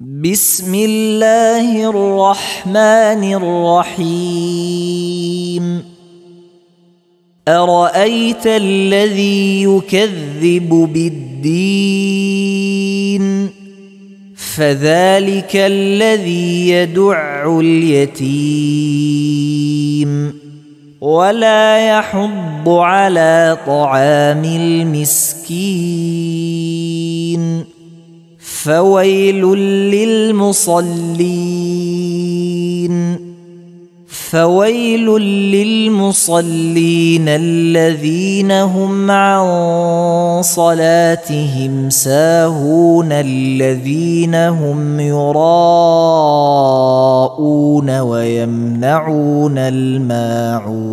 بسم الله الرحمن الرحيم. أرأيت الذي يكذب بالدين؟ فذلك الذي يدع اليتيم. ولا يحض على طعام المسكين. فويل للمصلين فويل للمصلين الذين هم عن صلاتهم ساهون الذين هم يراءون ويمنعون الماعون.